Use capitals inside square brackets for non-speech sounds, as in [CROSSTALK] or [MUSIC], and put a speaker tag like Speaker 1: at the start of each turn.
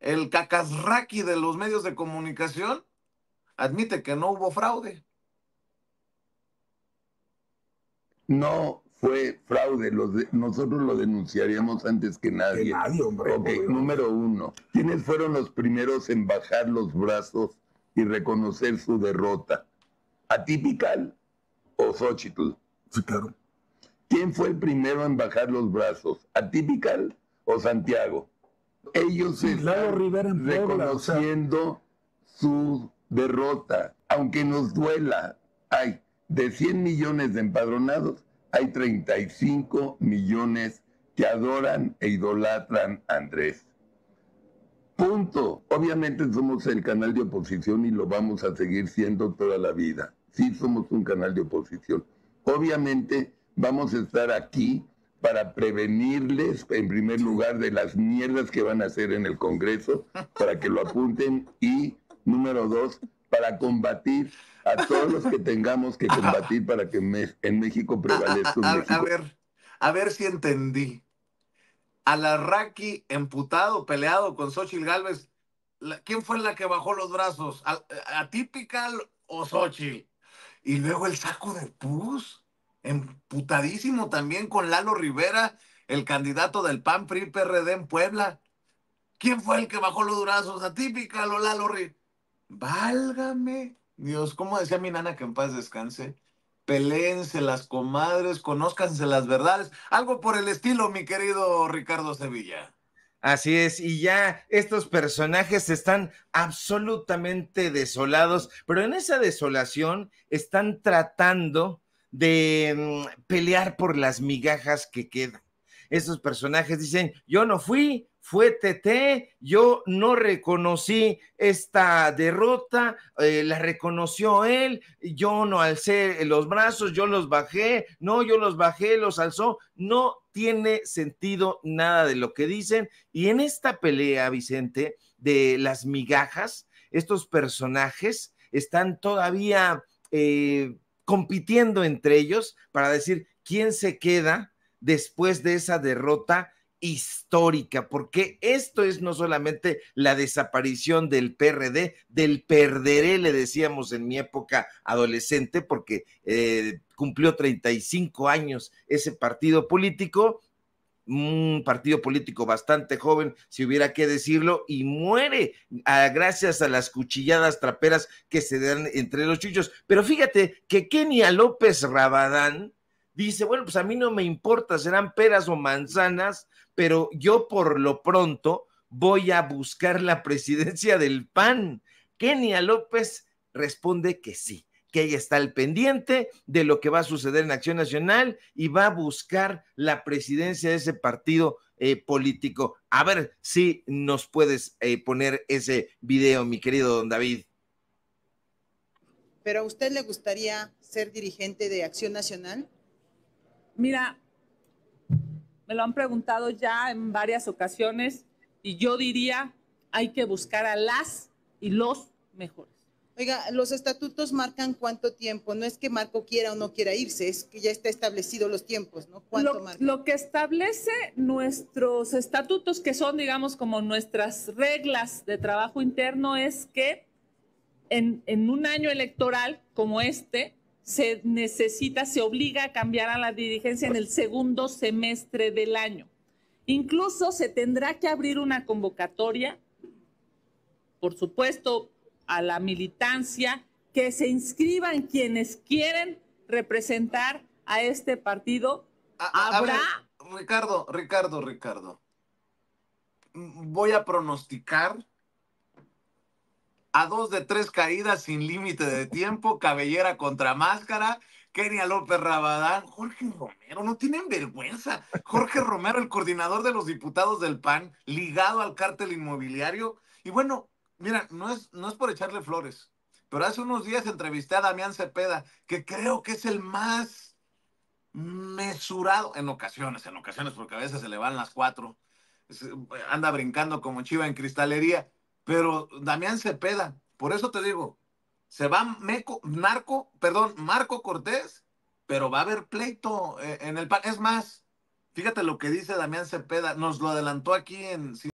Speaker 1: el cacasraqui de los medios de comunicación, admite que no hubo fraude.
Speaker 2: No fue fraude, nosotros lo denunciaríamos antes que nadie.
Speaker 3: Que nadie hombre,
Speaker 2: número uno, ¿quiénes fueron los primeros en bajar los brazos y reconocer su derrota? ¿Atípical o Xochitl?
Speaker 3: Sí, claro.
Speaker 2: ¿Quién fue el primero en bajar los brazos? ¿Atípical o Santiago? Ellos están reconociendo su derrota, aunque nos duela. Hay de 100 millones de empadronados, hay 35 millones que adoran e idolatran a Andrés. Punto. Obviamente somos el canal de oposición y lo vamos a seguir siendo toda la vida. Sí somos un canal de oposición. Obviamente vamos a estar aquí para prevenirles, en primer lugar, de las mierdas que van a hacer en el Congreso, para que lo [LAUGHS] apunten, y número dos, para combatir a todos los que tengamos que combatir para que en México prevalezca un
Speaker 1: a, ver, a ver si entendí. Alarraqui emputado, peleado con Xochitl Galvez, ¿quién fue la que bajó los brazos? ¿Atípical o Xochitl? Y luego el saco de pus, emputadísimo también con Lalo Rivera, el candidato del PAN PRI PRD en Puebla. ¿Quién fue el que bajó los brazos? ¿Atípical o Lalo Rivera? Válgame. Dios, como decía mi nana que en paz descanse, peléense las comadres, conózcanse las verdades, algo por el estilo, mi querido Ricardo Sevilla.
Speaker 4: Así es, y ya estos personajes están absolutamente desolados, pero en esa desolación están tratando de mm, pelear por las migajas que quedan. Estos personajes dicen, yo no fui, fue TT, yo no reconocí esta derrota, eh, la reconoció él, yo no alcé los brazos, yo los bajé, no, yo los bajé, los alzó, no tiene sentido nada de lo que dicen. Y en esta pelea, Vicente, de las migajas, estos personajes están todavía eh, compitiendo entre ellos para decir quién se queda después de esa derrota histórica, porque esto es no solamente la desaparición del PRD, del perderé, le decíamos en mi época adolescente, porque eh, cumplió 35 años ese partido político, un partido político bastante joven, si hubiera que decirlo, y muere gracias a las cuchilladas traperas que se dan entre los chuchos. Pero fíjate que Kenia López Rabadán, dice, bueno, pues a mí no me importa, serán peras o manzanas, pero yo por lo pronto voy a buscar la presidencia del PAN. Kenia López responde que sí, que ella está al pendiente de lo que va a suceder en Acción Nacional y va a buscar la presidencia de ese partido eh, político. A ver si nos puedes eh, poner ese video, mi querido don David.
Speaker 5: ¿Pero a usted le gustaría ser dirigente de Acción Nacional?
Speaker 6: Mira, me lo han preguntado ya en varias ocasiones y yo diría, hay que buscar a las y los mejores.
Speaker 5: Oiga, los estatutos marcan cuánto tiempo, no es que Marco quiera o no quiera irse, es que ya está establecido los tiempos, ¿no? ¿Cuánto
Speaker 6: lo, lo que establece nuestros estatutos, que son, digamos, como nuestras reglas de trabajo interno, es que en, en un año electoral como este, se necesita, se obliga a cambiar a la dirigencia en el segundo semestre del año. Incluso se tendrá que abrir una convocatoria, por supuesto, a la militancia, que se inscriban quienes quieren representar a este partido. Habrá.
Speaker 1: Ricardo, Ricardo, Ricardo. Voy a pronosticar a dos de tres caídas sin límite de tiempo, cabellera contra máscara, Kenia López Rabadán, Jorge Romero, no tienen vergüenza. Jorge Romero, el coordinador de los diputados del PAN, ligado al cártel inmobiliario. Y bueno, mira, no es, no es por echarle flores, pero hace unos días entrevisté a Damián Cepeda, que creo que es el más mesurado en ocasiones, en ocasiones, porque a veces se le van las cuatro, anda brincando como chiva en cristalería pero Damián Cepeda, por eso te digo, se va Meco, Narco, perdón, Marco Cortés, pero va a haber pleito eh, en el Es más, fíjate lo que dice Damián Cepeda, nos lo adelantó aquí en